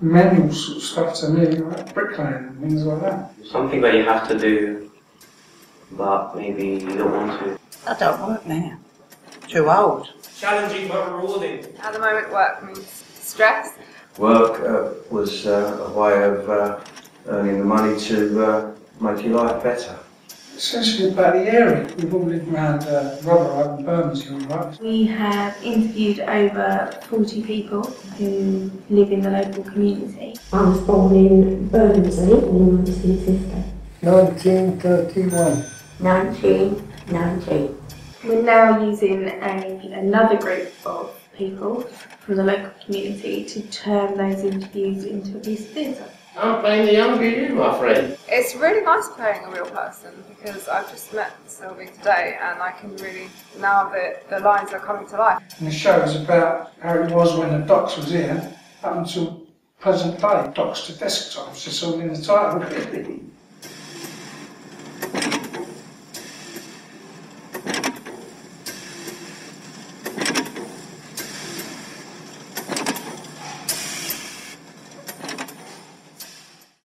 manual sort of stuff to me, like bricklaying and things like that. Something that you have to do, but maybe you don't want to. I don't work now. Too old. Challenging but rewarding. At the moment, work means stress. Work uh, was uh, a way of uh, earning the money to uh, make your life better. Essentially about the area. We've all lived around uh, Rotherhithe and Bermondsey, right? We have interviewed over 40 people who live in the local community. I was born in Bermondsey in 1950. 1931. 1990. We're now using a, another group of people from the local community to turn those interviews into a piece of theatre. I'm playing the younger you, my friend. It's really nice playing a real person because I've just met Sylvie today and I can really, now that the lines are coming to life. And the show is about how it was when the Docks was here, up until present day. Docks to desktop, it's just all in the title, really.